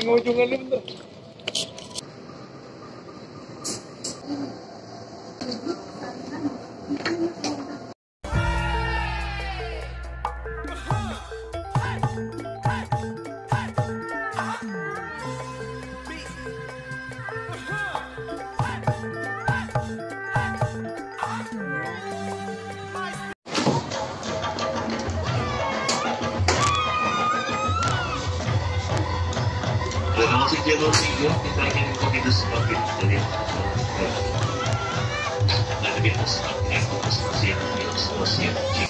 Tinggal ujungannya bentar. Jalur tiga kita ingin di atas investasi yang investasi yang jika Iya.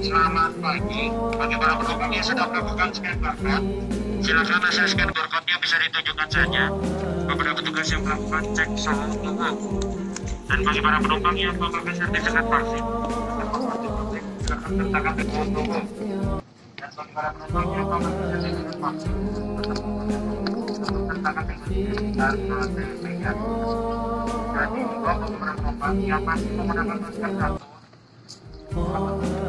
Selamat pagi, bagi para penumpang yang sudah melakukan scan barcode, silakan hasil scan barcode-nya bisa ditunjukkan saja kepada petugas yang melakukan cek suhu tubuh. Dan bagi para penumpang yang memakai sertifikat vaksin, silakan sertakan suhu tubuh. Dan bagi para penumpang yang memakai sertifikat vaksin, sertakan sertifikat dan sertifikat. 我爱你。